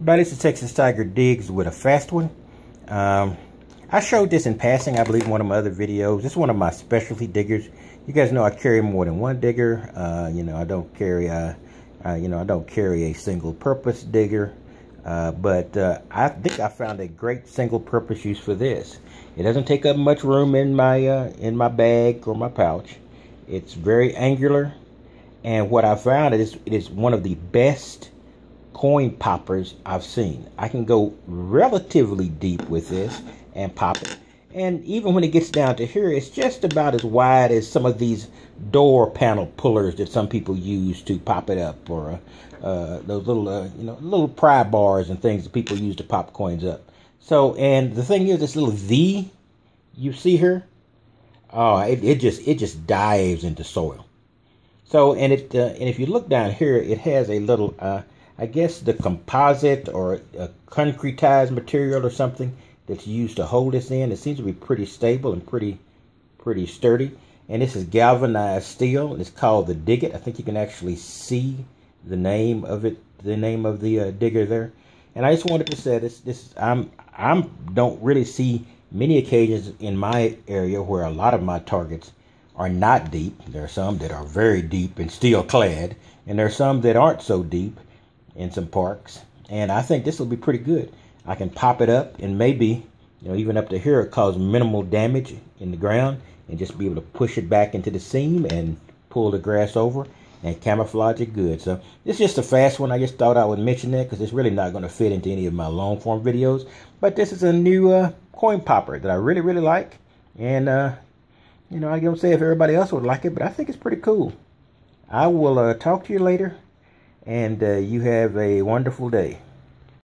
But it's is Texas Tiger Digs with a fast one. Um, I showed this in passing, I believe, in one of my other videos. This is one of my specialty diggers. You guys know I carry more than one digger. Uh, you know, I don't carry, a, uh, you know, I don't carry a single purpose digger. Uh, but uh, I think I found a great single purpose use for this. It doesn't take up much room in my uh, in my bag or my pouch. It's very angular, and what I found is it is one of the best coin poppers I've seen. I can go relatively deep with this and pop it. And even when it gets down to here, it's just about as wide as some of these door panel pullers that some people use to pop it up, or uh, those little, uh, you know, little pry bars and things that people use to pop coins up. So, and the thing is, this little V you see here, oh, it, it just it just dives into soil. So, and it uh, and if you look down here, it has a little, uh, I guess, the composite or a concretized material or something that's used to hold this in. It seems to be pretty stable and pretty pretty sturdy. And this is galvanized steel. It's called the Digit. I think you can actually see the name of it, the name of the uh, digger there. And I just wanted to say this. This I'm I'm don't really see many occasions in my area where a lot of my targets are not deep. There are some that are very deep and steel clad, and there are some that aren't so deep in some parks. And I think this will be pretty good. I can pop it up and maybe, you know, even up to here, cause minimal damage in the ground and just be able to push it back into the seam and pull the grass over and camouflage it good. So it's just a fast one. I just thought I would mention that because it's really not going to fit into any of my long form videos. But this is a new uh, coin popper that I really, really like. And, uh, you know, I don't say if everybody else would like it, but I think it's pretty cool. I will uh, talk to you later. And uh, you have a wonderful day.